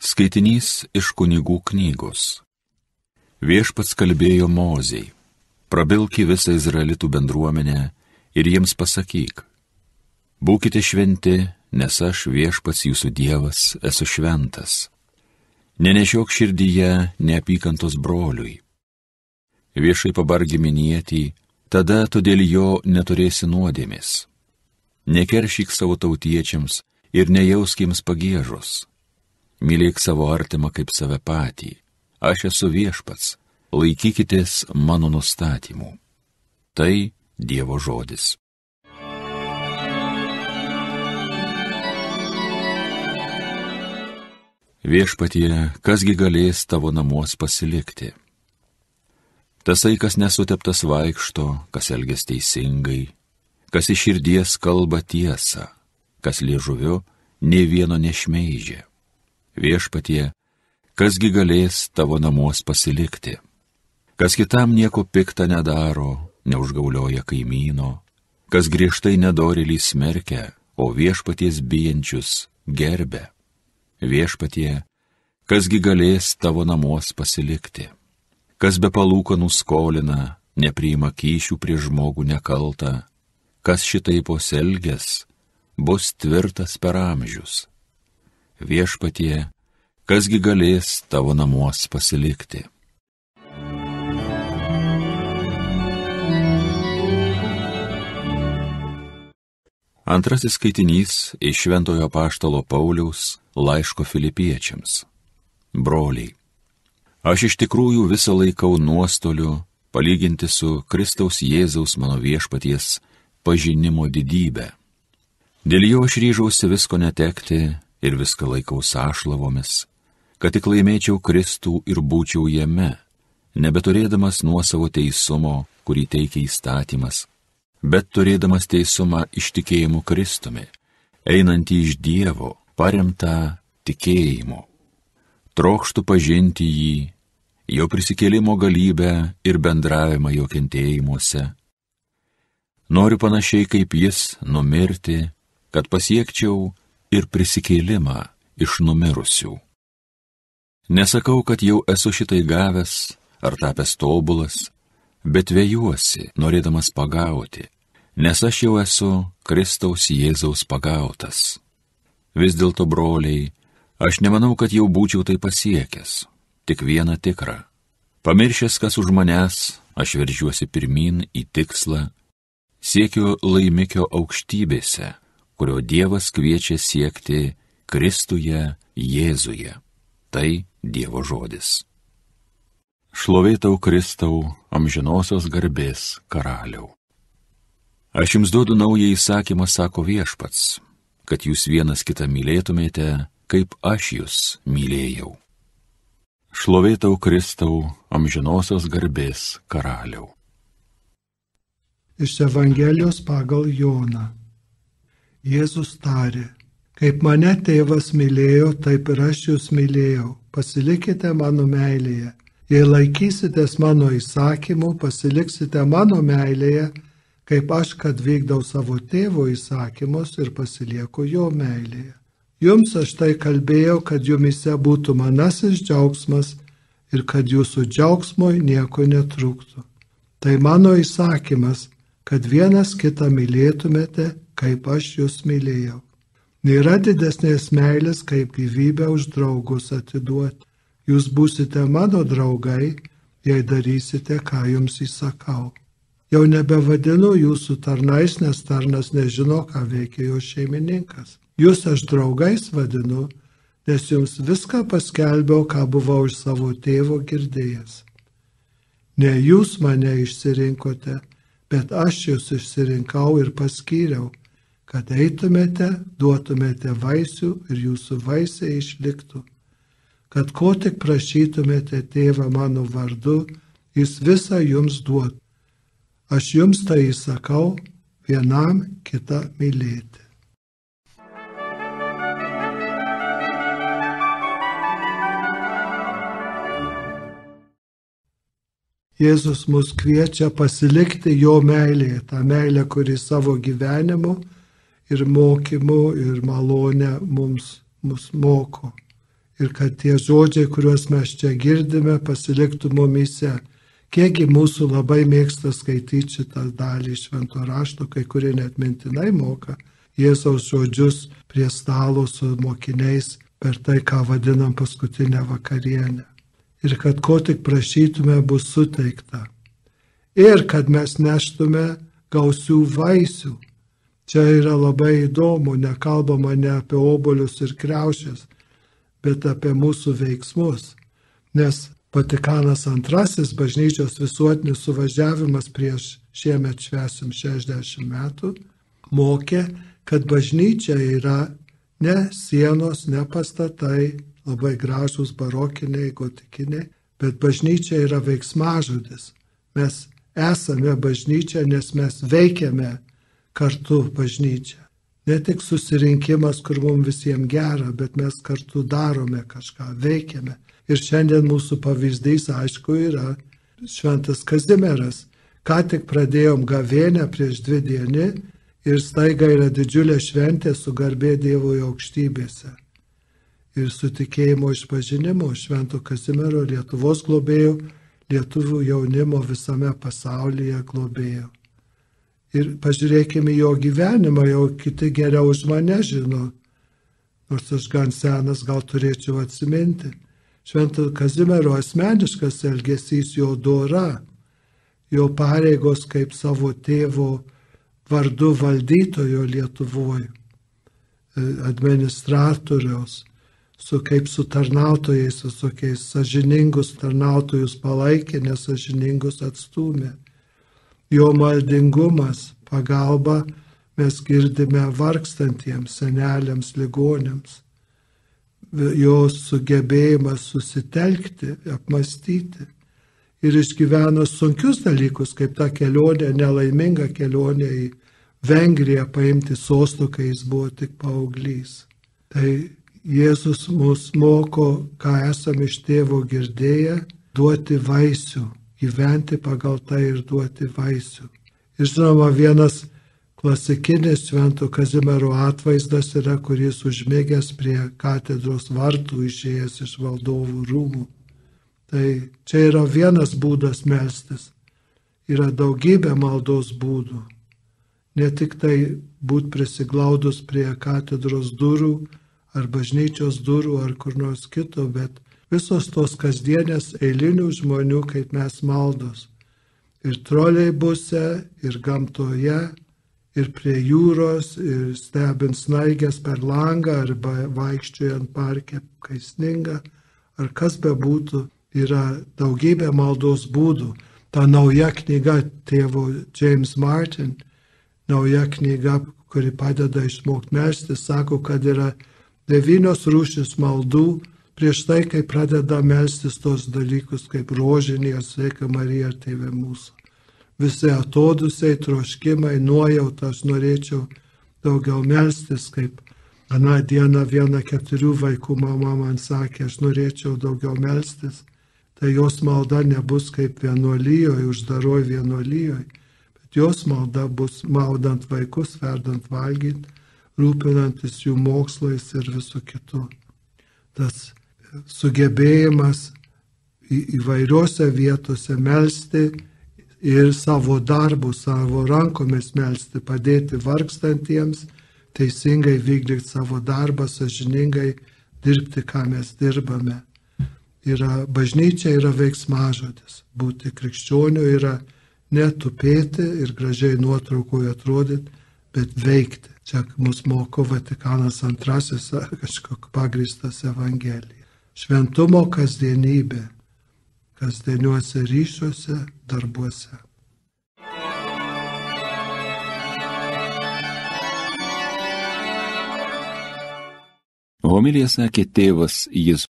Skaitinys iš kunigų knygos. Viešpats kalbėjo moziai, prabilki visą izraelitų bendruomenę ir jiems pasakyk, būkite šventi, nes aš viešpats jūsų Dievas esu šventas. Nenešiok širdyje neapykantos broliui. Viešai pabargi minėti, tada tu dėl jo neturėsi nuodėmės. Nekeršyk savo tautiečiams ir nejauskiems pagėžos mylėk savo artimą kaip save patį. Aš esu viešpats, laikykitės mano nustatymų. Tai Dievo žodis. Viešpatie, kasgi galės tavo namuos pasilikti? Tasai, kas nesuteptas vaikšto, kas elgės teisingai, kas iš širdies kalba tiesą, kas liežuviu ne vieno nešmeižė viešpatie, kasgi galės tavo namuos pasilikti. Kas kitam nieko piktą nedaro, neužgaulioja kaimyno, kas griežtai nedorėlį smerkia, o viešpaties bijančius gerbė. Viešpatie, kasgi galės tavo namuos pasilikti. Kas be palūkanų skolina, nepriima kyšių prie žmogų nekaltą, kas šitai poselgės, bus tvirtas per amžius viešpatie, kasgi galės tavo namuos pasilikti. Antrasis skaitinys iš Šventojo Paštalo Pauliaus laiško filipiečiams. Broliai, aš iš tikrųjų visą laikau nuostoliu palyginti su Kristaus Jėzaus mano viešpaties pažinimo didybę. Dėl jo aš ryžausi visko netekti ir viską laikau sąšlavomis, kad tik laimėčiau Kristų ir būčiau jame, nebeturėdamas nuosavo teisumo, kurį teikia įstatymas, bet turėdamas teisumą iš tikėjimų Kristumi, einantį iš Dievo, paremtą tikėjimu. Trokštų pažinti jį, jo prisikėlimo galybę ir bendravimą jo kentėjimuose. Noriu panašiai kaip jis numirti, kad pasiekčiau ir prisikėlimą iš numirusių. Nesakau, kad jau esu šitai gavęs ar tapęs tobulas, bet vėjuosi, norėdamas pagauti, nes aš jau esu Kristaus Jėzaus pagautas. Vis dėlto, broliai, aš nemanau, kad jau būčiau tai pasiekęs, tik vieną tikrą. Pamiršęs, kas už manęs, aš veržiuosi pirmin į tikslą, siekiu laimikio aukštybėse kurio Dievas kviečia siekti Kristuje Jėzuje. Tai Dievo žodis. Šlovėtau Kristau, amžinosios garbės karaliau. Aš jums duodu naują įsakymą, sako viešpats, kad jūs vienas kitą mylėtumėte, kaip aš jūs mylėjau. Šlovėtau Kristau, amžinosios garbės karaliau. Iš Evangelijos pagal Joną. Jėzus tarė, kaip mane tėvas mylėjo, taip ir aš jūs mylėjau, pasilikite mano meilėje. Jei laikysitės mano įsakymų, pasiliksite mano meilėje, kaip aš, kad vykdau savo tėvo įsakymus ir pasilieku jo meilėje. Jums aš tai kalbėjau, kad jumise būtų manasis džiaugsmas ir kad jūsų džiaugsmoj nieko netrūktų. Tai mano įsakymas, kad vienas kitą mylėtumėte kaip aš jūs mylėjau. Nėra didesnės meilės, kaip gyvybę už draugus atiduoti. Jūs būsite mano draugai, jei darysite, ką jums įsakau. Jau nebevadinu jūsų tarnais, nes tarnas nežino, ką veikia jo šeimininkas. Jūs aš draugais vadinu, nes jums viską paskelbiau, ką buvau iš savo tėvo girdėjęs. Ne jūs mane išsirinkote, bet aš jūs išsirinkau ir paskyriau, kad eitumėte, duotumėte vaisių ir jūsų vaisiai išliktų, kad ko tik prašytumėte tėvą mano vardu, jis visą jums duot. Aš jums tai įsakau, vienam kitą mylėti. Jėzus mus kviečia pasilikti jo meilėje, tą meilę, kuri savo gyvenimu ir mokymu, ir malonę mums, mus moko. ir kad tie žodžiai, kuriuos mes čia girdime, pasiliktų mumise. Kiekgi mūsų labai mėgsta skaityti šitą dalį švento rašto, kai kurie net mintinai moka Jėzaus žodžius prie stalo su mokiniais per tai, ką vadinam paskutinę vakarienę. Ir kad ko tik prašytume, bus suteikta. Ir kad mes neštume gausių vaisių. Čia yra labai įdomu, nekalbama ne apie obolius ir kreušės, bet apie mūsų veiksmus. Nes Vatikanas II bažnyčios visuotinis suvažiavimas prieš šiemet švesim 60 metų mokė, kad bažnyčia yra ne sienos, ne pastatai, labai gražus barokiniai, gotikiniai, bet bažnyčia yra veiksmažodis. Mes esame bažnyčia, nes mes veikiame kartu bažnyčią. Ne tik susirinkimas, kur mums visiems gera, bet mes kartu darome kažką, veikiame. Ir šiandien mūsų pavyzdys, aišku, yra Šventas Kazimieras. Ką tik pradėjom gavėnę prieš dvi dienį ir staiga yra didžiulė šventė su garbė Dievo aukštybėse. Ir su tikėjimo išpažinimo Švento Kazimiero Lietuvos globėjų, lietuvų jaunimo visame pasaulyje globėjų. Ir pažiūrėkime jo gyvenimą, jau kiti geriau už mane žino, nors aš gan senas gal turėčiau atsiminti. Švento Kazimiero asmeniškas elgesys jo dora, jo pareigos kaip savo tėvo vardu valdytojo Lietuvoje, administratoriaus, su kaip su tarnautojais, su tokiais sažiningus tarnautojus palaikė, nesažiningus atstumė. Jo maldingumas, pagalba mes girdime vargstantiems seneliams, ligonėms jos sugebėjimas susitelkti, apmastyti ir išgyveno sunkius dalykus, kaip ta kelionė, nelaiminga kelionė į Vengriją paimti sostų, kai jis buvo tik paauglys. Tai Jėzus mus moko, ką esame iš tėvo girdėję, duoti vaisių, gyventi pagal tai ir duoti vaisių. Ir žinoma, vienas klasikinis Švento Kazimiero atvaizdas yra, kuris užmėgęs prie katedros vartų išėjęs iš valdovų rūmų. Tai čia yra vienas būdas melstis. Yra daugybė maldos būdų. Ne tik tai būt prisiglaudus prie katedros durų ar bažnyčios durų ar kur nors kito, bet visos tos kasdienės eilinių žmonių kaip mes maldos. Ir troliai buse, ir gamtoje, ir prie jūros, ir stebint snaigės per langą, arba vaikščiojant parke, kai sninga, ar kas bebūtų, yra daugybė maldos būdų. Ta nauja knyga tėvo James Martin, nauja knyga, kuri padeda išmokti melstis, sako, kad yra devynios rūšis maldų prieš tai, kai pradeda melstis tos dalykus kaip rožinė, sveika Marija, tėvė mūsų. Visi atodusiai, troškimai, nuojauta, aš norėčiau daugiau melstis, kaip aną dieną viena keturių vaikų mama man sakė, aš norėčiau daugiau melstis, tai jos malda nebus kaip vienuolyjoje, uždaroj vienuolyjoje, bet jos malda bus maudant vaikus, verdant valgyti, rūpinantis jų mokslais ir visų kitų. Tas sugebėjimas įvairiose vietose melstį, ir savo darbų, savo rankomis melstį, padėti vargstantiems, teisingai vykdyti savo darbą, sažiningai dirbti, ką mes dirbame. Yra, bažnyčia yra veiksmažodis. Būti krikščioniu yra netupėti ir gražiai nuotraukoje atrodyti, bet veikti. Čia mus moko Vatikanas II kažkoks pagristas Evangelija. Šventumo kasdienybė kasdieniuose ryšiuose, darbuose. Homilija sakė tėvas jis